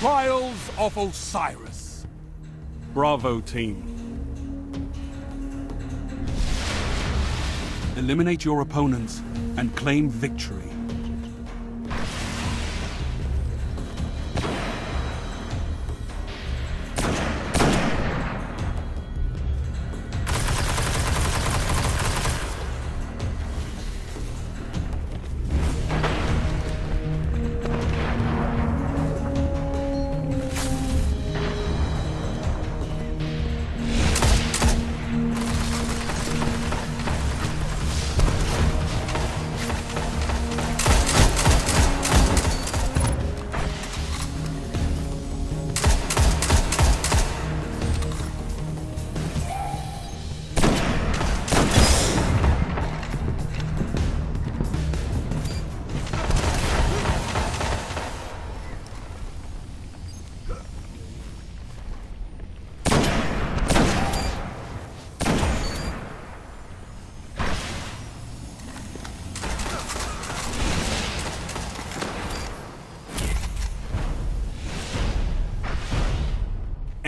Trials of Osiris. Bravo team. Eliminate your opponents and claim victory.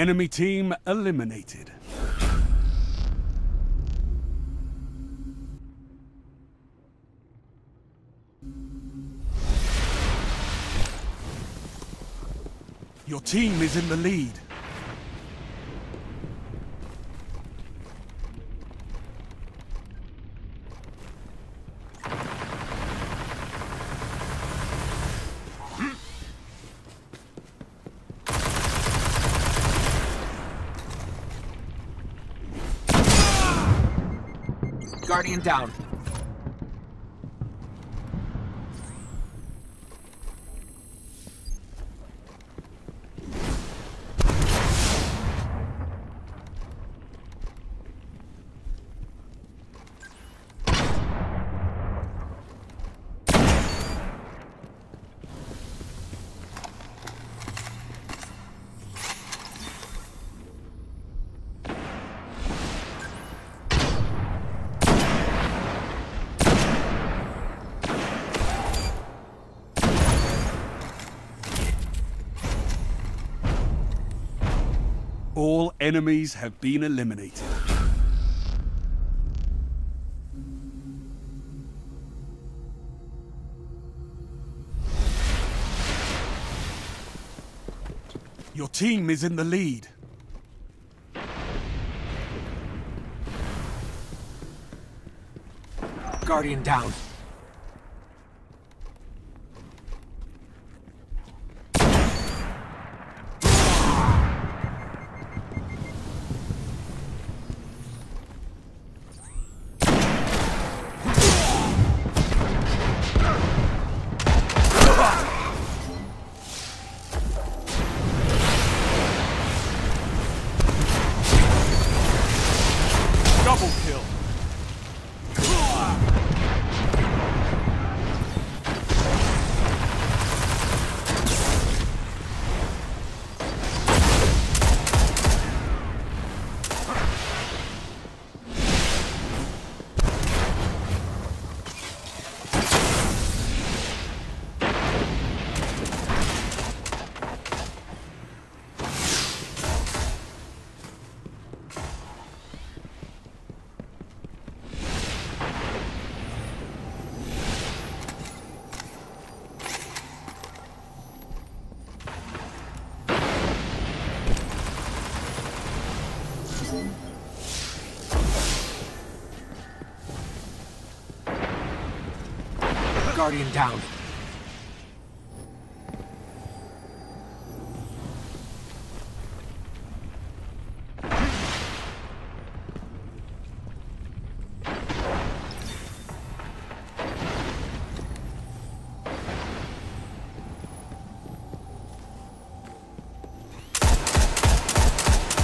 Enemy team eliminated. Your team is in the lead. Guardian down. All enemies have been eliminated. Your team is in the lead. Guardian down. Guardian down.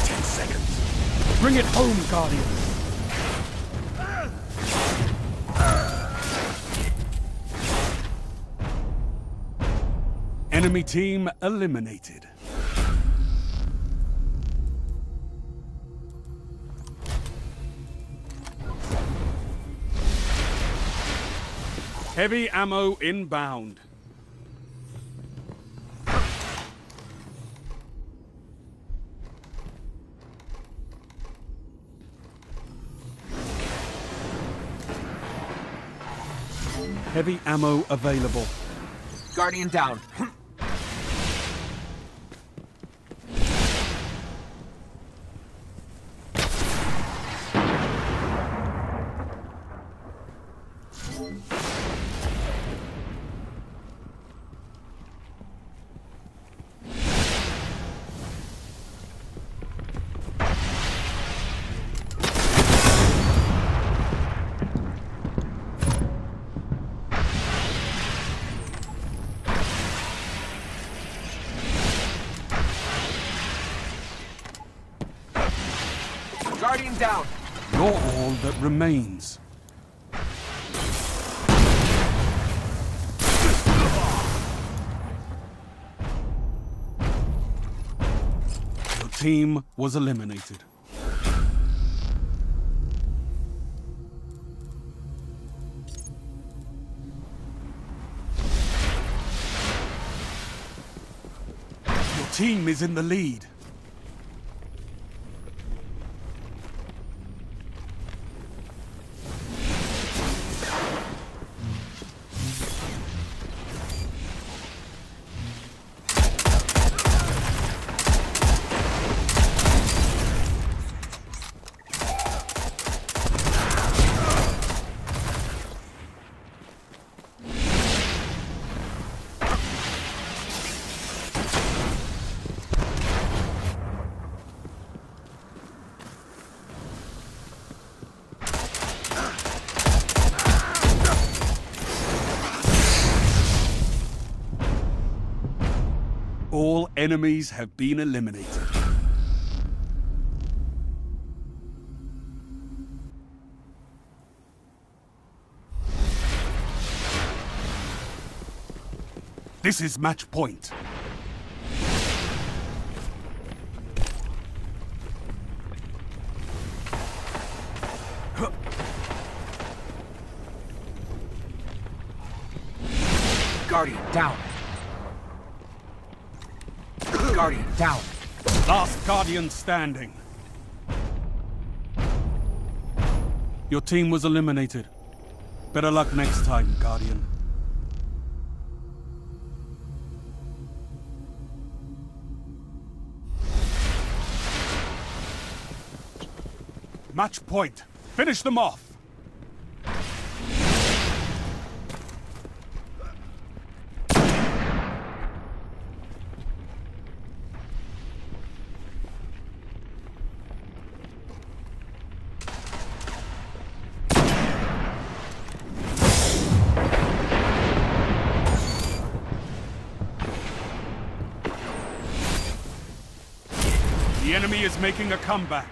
Ten seconds. Bring it home, Guardian. Enemy team eliminated. Heavy ammo inbound. Heavy ammo available. Guardian down. down. You're all that remains. Your team was eliminated. Your team is in the lead. All enemies have been eliminated. This is match point. Guardian down. Guardian down. Last Guardian standing. Your team was eliminated. Better luck next time, Guardian. Match point. Finish them off. Enemy is making a comeback.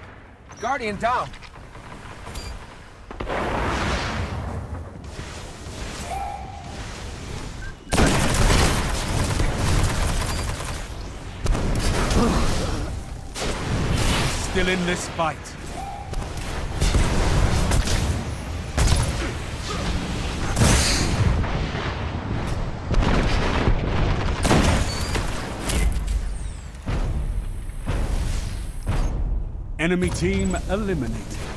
Guardian down. Still in this fight. Enemy team eliminated.